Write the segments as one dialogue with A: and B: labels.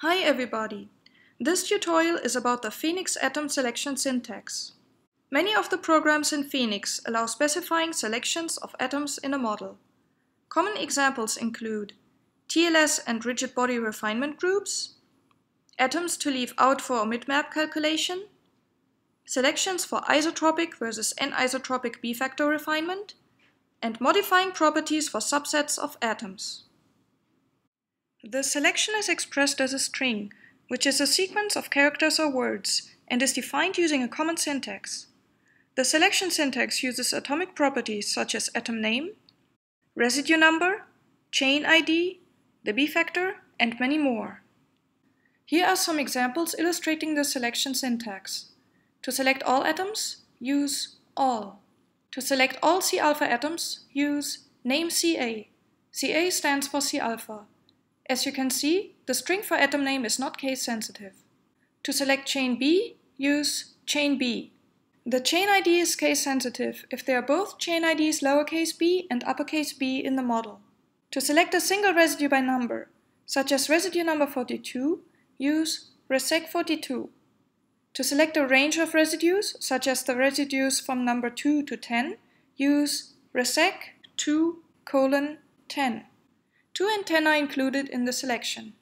A: Hi everybody! This tutorial is about the Phenix atom selection syntax. Many of the programs in Phenix allow specifying selections of atoms in a model. Common examples include TLS and rigid body refinement groups, atoms to leave out for omit map calculation, selections for isotropic versus anisotropic B-factor refinement, and modifying properties for subsets of atoms. The selection is expressed as a string, which is a sequence of characters or words, and is defined using a common syntax. The selection syntax uses atomic properties such as atom name, residue number, chain ID, the B-factor, and many more. Here are some examples illustrating the selection syntax. To select all atoms, use all. To select all C-alpha atoms, use name CA. CA stands for C-alpha. As you can see, the string for atom name is not case sensitive. To select chain B, use chain B. The chain ID is case sensitive if there are both chain IDs lowercase b and uppercase B in the model. To select a single residue by number, such as residue number 42, use resseq42. To select a range of residues, such as the residues from number 2 to 10, use resseq2 colon 10. 2 and 10 are included in the selection.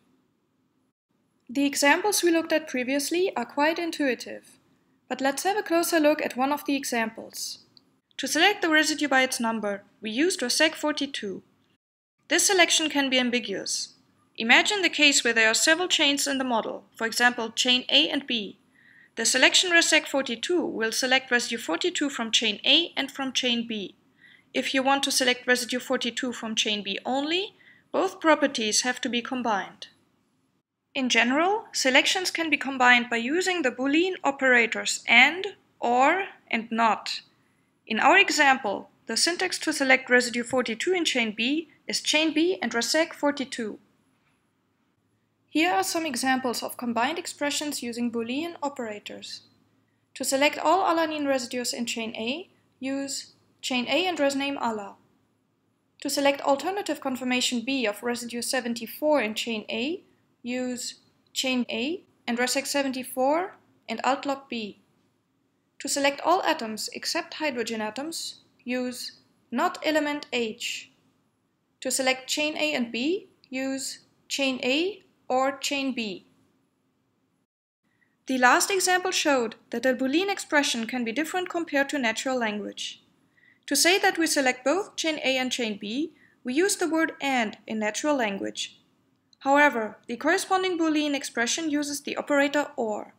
A: The examples we looked at previously are quite intuitive, but let's have a closer look at one of the examples. To select the residue by its number, we used resseq42. This selection can be ambiguous. Imagine the case where there are several chains in the model, for example chain A and B. The selection resseq42 will select residue 42 from chain A and from chain B. If you want to select residue 42 from chain B only, both properties have to be combined. In general, selections can be combined by using the Boolean operators AND, OR, and NOT. In our example, the syntax to select residue 42 in chain B is chain B and resseq42. Here are some examples of combined expressions using Boolean operators. To select all alanine residues in chain A, use chain A and resname ALA. To select alternative conformation B of residue 74 in chain A, use chain A and resseq 74 and altloc B. To select all atoms except hydrogen atoms, use not element H. To select chain A and B, use chain A or chain B. The last example showed that a Boolean expression can be different compared to natural language. To say that we select both chain A and chain B, we use the word AND in natural language. However, the corresponding Boolean expression uses the operator OR.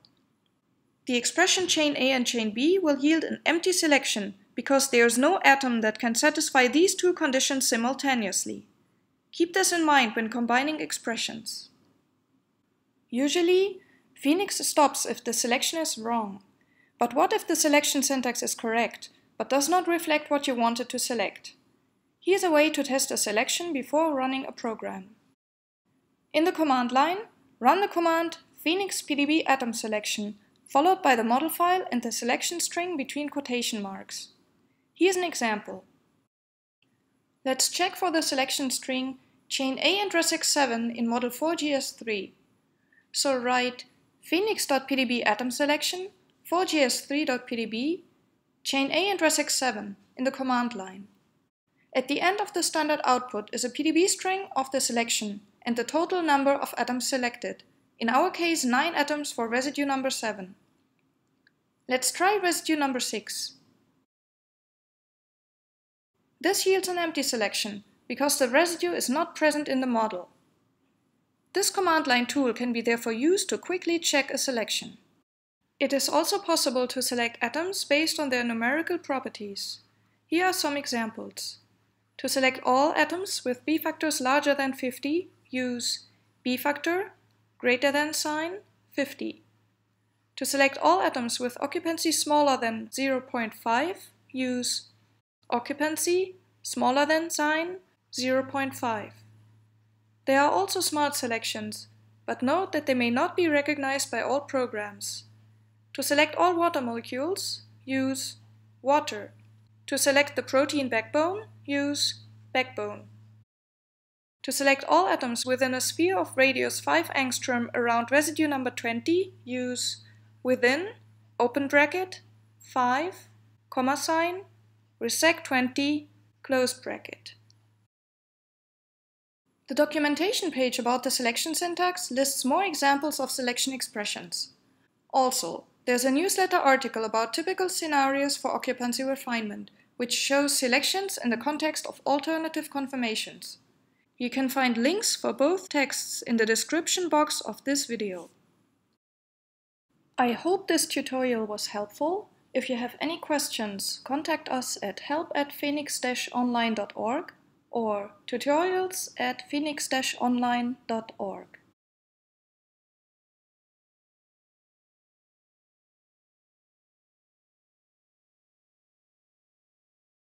A: The expression chain A and chain B will yield an empty selection because there is no atom that can satisfy these two conditions simultaneously. Keep this in mind when combining expressions. Usually, Phenix stops if the selection is wrong. But what if the selection syntax is correct but does not reflect what you wanted to select. Here's a way to test a selection before running a program. In the command line, run the command phenix pdb atom selection, followed by the model file and the selection string between quotation marks. Here's an example. Let's check for the selection string chain A and resseq7 in model 4GS3. So write phenix.pdb atom selection 4gs3.pdb chain A and resseq 7 in the command line. At the end of the standard output is a PDB string of the selection and the total number of atoms selected, in our case 9 atoms for residue number 7. Let's try residue number 6. This yields an empty selection, because the residue is not present in the model. This command line tool can be therefore used to quickly check a selection. It is also possible to select atoms based on their numerical properties. Here are some examples. To select all atoms with B factors larger than 50, use B factor greater than sign 50. To select all atoms with occupancy smaller than 0.5, use occupancy smaller than sign 0.5. There are also smart selections, but note that they may not be recognized by all programs. To select all water molecules, use water. To select the protein backbone, use backbone. To select all atoms within a sphere of radius 5 angstrom around residue number 20, use within, open bracket, 5, comma sign, resseq 20, close bracket. The documentation page about the selection syntax lists more examples of selection expressions. Also, there's a newsletter article about typical scenarios for occupancy refinement, which shows selections in the context of alternative conformations. You can find links for both texts in the description box of this video. I hope this tutorial was helpful. If you have any questions, contact us at help at phenix-online.org or tutorials at phenix-online.org.